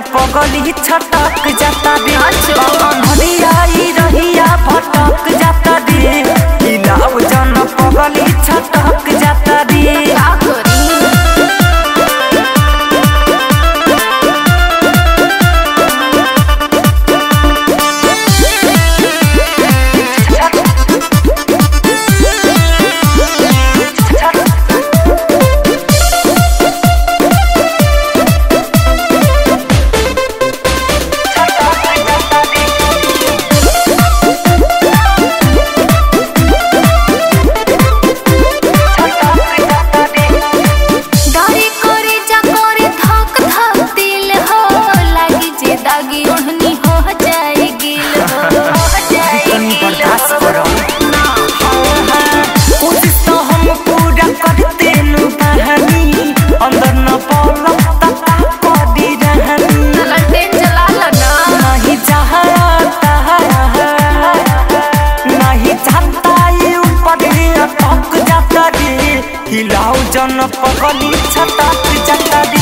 पगली छ हिलाओ जन छटा छता चटारी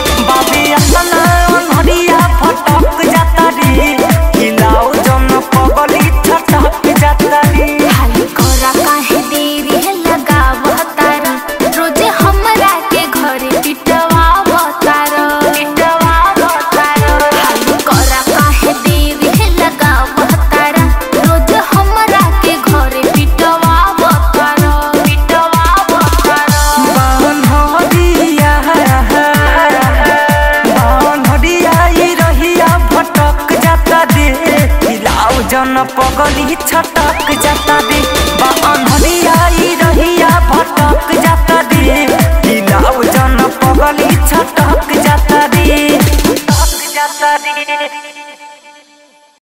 न पगली छटक जाता रे